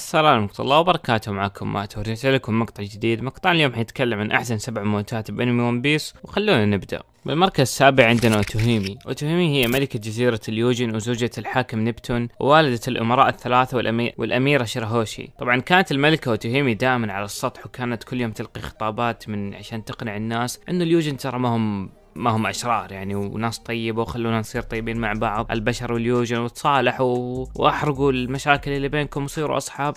السلام ورحمة الله وبركاته. معكم مات ورجعت لكم مقطع جديد. مقطع اليوم حيتكلم عن أحسن سبع موتات بأنمي ون بيس. وخلونا نبدأ. بالمركز السابع عندنا أوتوهيمي. أوتوهيمي هي ملكة جزيرة اليوجين وزوجة الحاكم نبتون ووالدة الأمراء الثلاثة والأمي... والأميرة شيراهوشي. طبعا كانت الملكة أوتوهيمي دائما على السطح وكانت كل يوم تلقي خطابات من عشان تقنع الناس أنه اليوجين ترى ما هم ما هم أشرار يعني وناس طيبة وخلونا نصير طيبين مع بعض البشر واليوجن وتصالحوا وأحرقوا المشاكل اللي بينكم وصيروا أصحاب.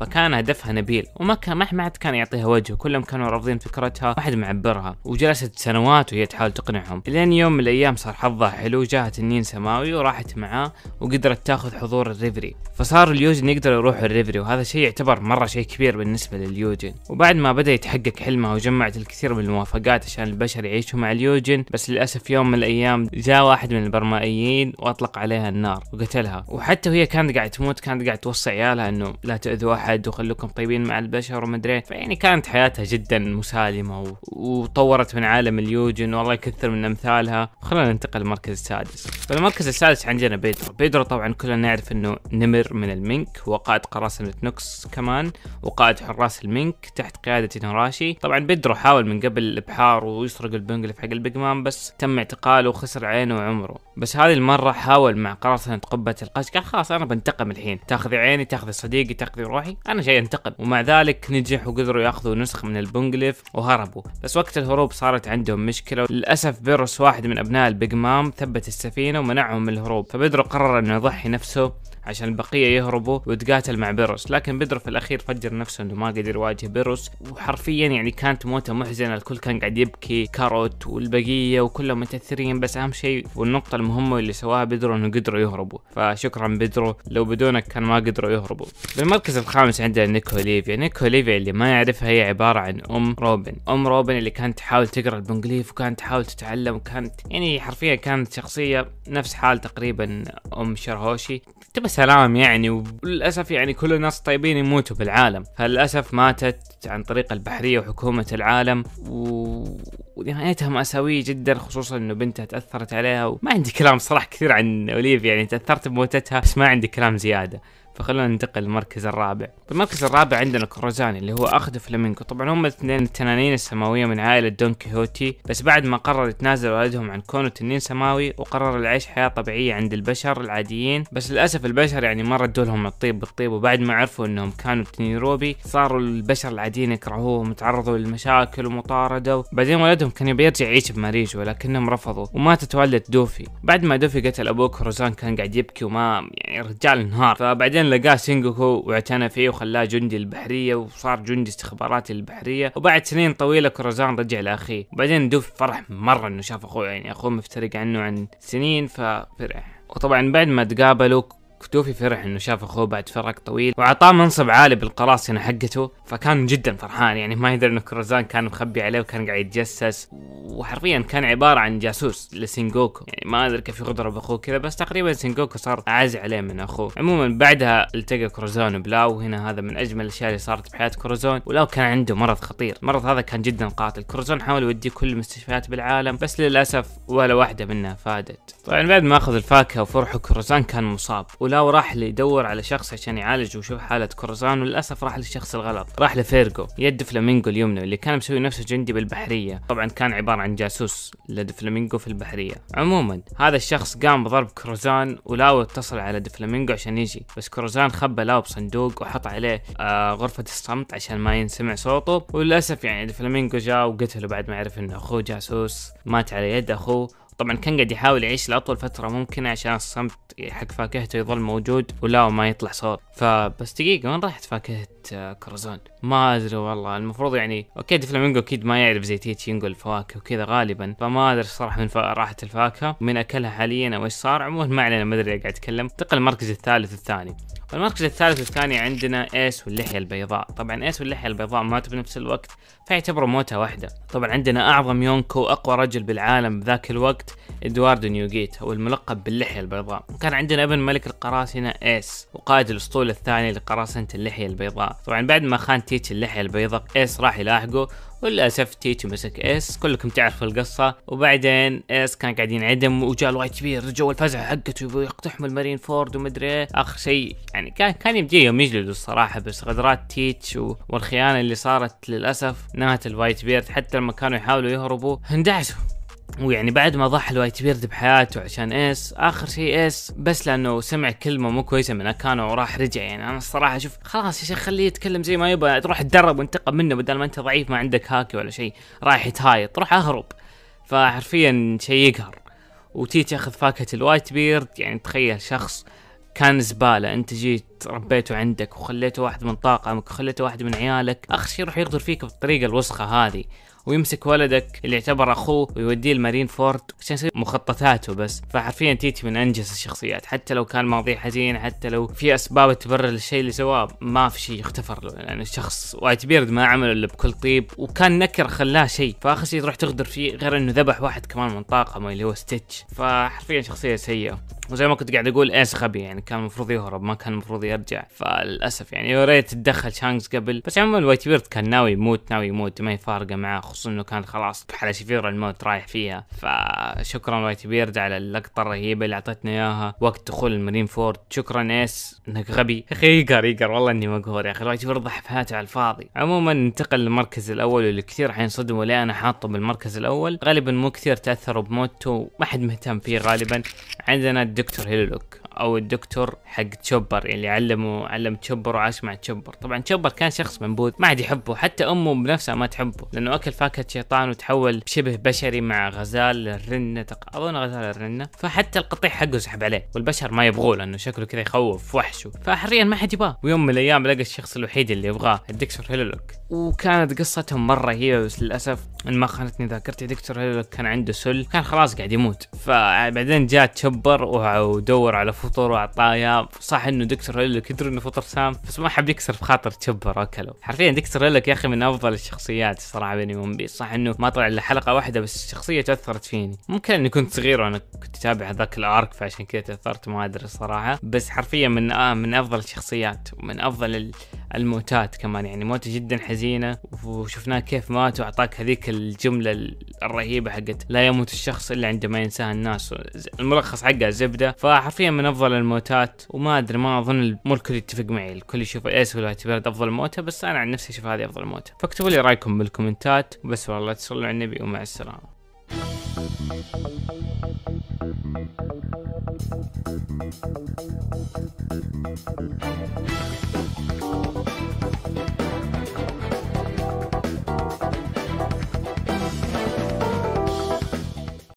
فكان هدفها نبيل. وما كان ما حد كان يعطيها وجه. كلهم كانوا رافضين فكرتها. ما حد معبرها. وجلست سنوات وهي تحاول تقنعهم. لين يوم من الأيام صار حظها حلو. جاءت التنين سماوي وراحت معاه وقدرت تاخذ حضور الريفري. فصار اليوجن يقدر يروح الريفري. وهذا شيء يعتبر مرة شيء كبير بالنسبة لليوجن. وبعد ما بدأ يتحقق حلمها وجمعت الكثير من الموافقات عشان البشر يعيشوا مع اليوجن بس للأسف يوم من الأيام جاء واحد من البرمائيين وأطلق عليها النار وقتلها. وحتى وهي كانت قاعدة تموت كانت قاعدة توصي عيالها إنه لا تأذوا أحد. أحد وخلوكم طيبين مع البشر ومدري فيعني كانت حياتها جدا مسالمة و... وطورت من عالم اليوجن والله يكثر من أمثالها. خلينا ننتقل للمركز السادس. فالمركز السادس عندنا بيدرو. بيدرو طبعا كلنا نعرف إنه نمر من المينك وقائد قراصنة نوكس كمان وقائد حراس المينك تحت قيادة نوراشي طبعا بيدرو حاول من قبل الابحار ويسرق البنجلف حق البيجمان بس تم اعتقاله وخسر عينه وعمره. بس هذه المرة حاول مع قراصنة قبة القش قال خلاص أنا بنتقم الحين. تاخذي عيني تاخذي صديقي تاخذي روحي. أنا جاي انتقم ومع ذلك نجح وقدروا ياخذوا نسخ من البنجلف وهربوا. بس وقت الهروب صارت عندهم مشكلة للاسف بيروس واحد من أبناء البيج مام ثبت السفينة ومنعهم من الهروب. فبدرو قرر إنه يضحي نفسه عشان البقية يهربوا ويتقاتل مع بيروس. لكن بدرو في الأخير فجر نفسه إنه ما قدر يواجه بيروس. وحرفيا يعني كانت موتة محزنة. الكل كان قاعد يبكي. كاروت والبقية وكلهم متأثرين. بس أهم شيء والنقطة المهمة اللي سواها بدرو إنه قدروا يهربوا. فشكرا بدرو لو بدونك كان ما قدروا يهربوا. بالمركز الخامس عندنا نيكو أوليفيا. نيكو أوليفيا اللي ما يعرفها هي عبارة عن أم روبن. أم روبن اللي كانت تحاول تقرأ البنجليف وكانت تحاول تتعلم. وكانت يعني حرفيا كانت شخصية نفس حال تقريبا أم شرهوشي تبى سلام يعني وللأسف يعني كل الناس طيبين يموتوا بالعالم فللأسف ماتت عن طريق البحرية وحكومة العالم و... ونهايتها مأساوية جدا خصوصا إنه بنتها تأثرت عليها وما عندي كلام صراحة كثير عن أوليفيا يعني تأثرت بموتتها بس ما عندي كلام زيادة. فخلونا ننتقل للمركز الرابع. المركز الرابع عندنا كوروزاني اللي هو أخذ فلامينكو. طبعا هم الاثنين التنانين السماوية من عائلة دون كيهوتي بس بعد ما قرر يتنازل والدهم عن كونه تنين سماوي وقرر العيش حياة طبيعية عند البشر العاديين. بس للأسف البشر يعني ما ردوا لهم الطيب بالطيب وبعد ما عرفوا إنهم كانوا تنين روبي صاروا البشر العاديين يكرهوهم وتعرضوا للمشاكل ومطاردة. بعدين ولدهم كان يبي يرجع يعيش بماريجو ولكنهم رفضوا وماتت والدة دوفي. بعد ما دوفي قتل أبوه كوروزان كان قاعد يبكي وما يعني رجال انهار فبعدين لقاه سينجوكو واعتنى فيه وخلاه جندي البحرية وصار جندي استخباراتي البحرية. وبعد سنين طويلة كروزان رجع لأخيه. وبعدين دوف فرح مرة إنه شاف أخوه يعني أخوه مفترق عنه عن سنين ففرح. وطبعا بعد ما تقابلوا دوفي فرح إنه شاف أخوه بعد فرق طويل وأعطاه منصب عالي بالقراصنه حقته فكان جدا فرحان يعني. ما يدري إنه كروزان كان مخبي عليه وكان قاعد يتجسس وحرفيا كان عبارة عن جاسوس لسينجوكو. يعني ما أدري كيف يغدر باخوه كذا بس تقريبا سينجوكو صار أعز عليه من أخوه. عموما بعدها التقى كروزون بلاو وهنا هذا من أجمل الأشياء اللي صارت بحياة كروزون. ولاو كان عنده مرض خطير المرض هذا كان جدا قاتل. كروزون حاول يوديه كل المستشفيات بالعالم بس للأسف ولا واحدة منها فادت. طبعا بعد ما أخذ الفاكهة وفرحه كروزان كان مصاب. ولاو راح يدور على شخص عشان يعالج ويشوف حالة كورزان وللأسف راح للشخص الغلط. راح لفيرجو يد فلامينجو اليمنى اللي كان مسوي نفسه جندي بالبحرية. طبعا كان عبارة عن جاسوس لدفلامينجو في البحرية. عموما هذا الشخص قام بضرب كروزان ولاو اتصل على دفلامينجو عشان يجي. بس كروزان خبى لاو بصندوق وحط عليه آه غرفة الصمت عشان ما ينسمع صوته. وللأسف يعني دفلامينجو جاء وقتله بعد ما عرف انه أخوه جاسوس مات على يد أخوه. طبعا كان قاعد يحاول يعيش لأطول فترة ممكنة عشان الصمت حق فاكهته يظل موجود ولا ما يطلع صوت. فبس دقيقة وين راحت فاكهه كرزون ما أدري والله المفروض يعني okay فلامينجو أكيد ما يعرف زي تيتش ينقل الفواكه وكذا غالبا فما أدري صراحة من راحت الفاكهه من أكلها حاليا أو إيش صار عموما ما علينا ما أدري قاعد اتكلم انتقل المركز الثالث والثاني. والمركز الثالث والثاني عندنا إيس واللحية البيضاء. طبعا إيس واللحية البيضاء ماتوا بنفس الوقت فيعتبروا موتة واحدة. طبعا عندنا أعظم يونكو وأقوى رجل بالعالم بذاك الوقت إدواردو نيوغيت هو الملقب باللحية البيضاء. كان عندنا ابن ملك القراصنة إيس وقائد الأسطول الثاني لقراصنة اللحية البيضاء. فطبعا بعد ما خان تيتش اللحية البيضاء إيس راح يلاحقه وللأسف تيتش مسك إيس كلكم تعرفوا القصة. وبعدين إيس كان قاعد ينعدم وجاء ال White Beard جو الفزعة حقته يبغى يقتحم المارين فورد ومدري إيه آخر شيء يعني كان كان يمديهم يجلدوا الصراحة بس غدرات تيتش والخيانة اللي صارت للأسف نهت ال White Beard حتى لما كانوا يحاولوا يهربوا اندعسوا. ويعني بعد ما ضحى ال White Beard بحياته عشان إيس آخر شيء إيس بس لأنه سمع كلمة مو كويسة من أكاينو وراح رجع. يعني أنا الصراحة أشوف خلاص يا شيخ خليه يتكلم زي ما يبغى تروح تدرب وانتقم منه بدل ما أنت ضعيف ما عندك هاكي ولا شيء رايح يتهايط روح أهرب. فحرفيا شيء يقهر. وتيتش ياخذ فاكهة ال White Beard يعني تخيل شخص كان زبالة أنت جيت ربيته عندك وخليته واحد من طاقمك وخليته واحد من عيالك آخر شيء يروح يغدر فيك بالطريقة الوسخة هذه. ويمسك ولدك اللي يعتبر أخوه ويوديه المارين فورد عشان يصير مخططاته بس. فحرفيا تيتش من أنجس الشخصيات. حتى لو كان ماضيه حزين حتى لو في أسباب تبرر للشيء اللي سواه ما في شيء يغتفر له. يعني الشخص White Beard ما عمل إلا بكل طيب وكان نكر خلاه شيء. فاخر شيء تروح تغدر فيه غير إنه ذبح واحد كمان من طاقمه اللي هو ثاتش. فحرفيا شخصية سيئة. وزي ما كنت قاعد أقول إيس غبي يعني كان المفروض يهرب ما كان المفروض يرجع. فللأسف يعني يا ريت تدخل شانكس قبل. بس عموما White Beard كان ناوي يموت ناوي يموت ما فارقة معاه خصوصا إنه كان خلاص على شفير الموت رايح فيها. فشكرا White Beard على اللقطة الرهيبة اللي أعطتنا إياها. وقت دخول المارين فورد شكرا إيس إنك غبي. أخي يقهر يقهر والله إني مقهور يا أخي. White Beard بحياته على الفاضي. عموما ننتقل للمركز الأول واللي كثير حينصدموا ليه أنا حاطه بالمركز الأول. غالبا مو كثير تأثروا بموته ما حد مهتم فيه غالبا. عندنا الدكتور هيلولوك أو الدكتور حق تشوبر اللي علمه علم تشوبر وعاش مع تشوبر. طبعا تشوبر كان شخص منبوذ ما عاد يحبه حتى أمه بنفسها ما تحبه لأنه أكل فاكهة شيطان وتحول شبه بشري مع غزال الرنة تق... اظن غزال الرنة؟ فحتى القطيع حقه سحب عليه والبشر ما يبغوه لأنه شكله كذا يخوف وحشه فحرفيا ما حد يبغاه. ويوم من الأيام لقى الشخص الوحيد اللي يبغاه الدكتور هيلولوك. وكانت قصتهم مرة رهيبه بس للأسف إن ما خانتني ذاكرتي دكتور هيلولوك كان عنده سل كان خلاص قاعد يموت. فبعدين جاء تشبر ودور على فطر واعطاه صح إنه دكتور هيلولوك يدري إنه فطر سام بس ما حب يكسر في خاطر تشبر اكله حرفيا دكتور هيلولوك يا أخي من أفضل الشخصيات الصراحه بون بيس صح إنه ما طلع إلا حلقة واحدة بس الشخصية اثرت فيني. ممكن إني كنت صغير وأنا كنت أتابع هذاك الأرك فعشان كذا تأثرت ما أدري الصراحه بس حرفيا من آه من أفضل الشخصيات ومن أفضل الموتات كمان يعني موتة جدا حزينة وشفناه كيف مات واعطاك هذيك الجملة الرهيبة حقت لا يموت الشخص إلا عندما ينساها الناس. الملخص حقها زبدة. فحرفيا من أفضل الموتات وما أدري ما أظن مو الكل يتفق معي. الكل يشوف ايس ولا اعتبر أفضل موتة بس أنا عن نفسي أشوف هذه أفضل موتة. فاكتبوا لي رأيكم بالكومنتات وبس والله تصلوا على النبي ومع السلامة.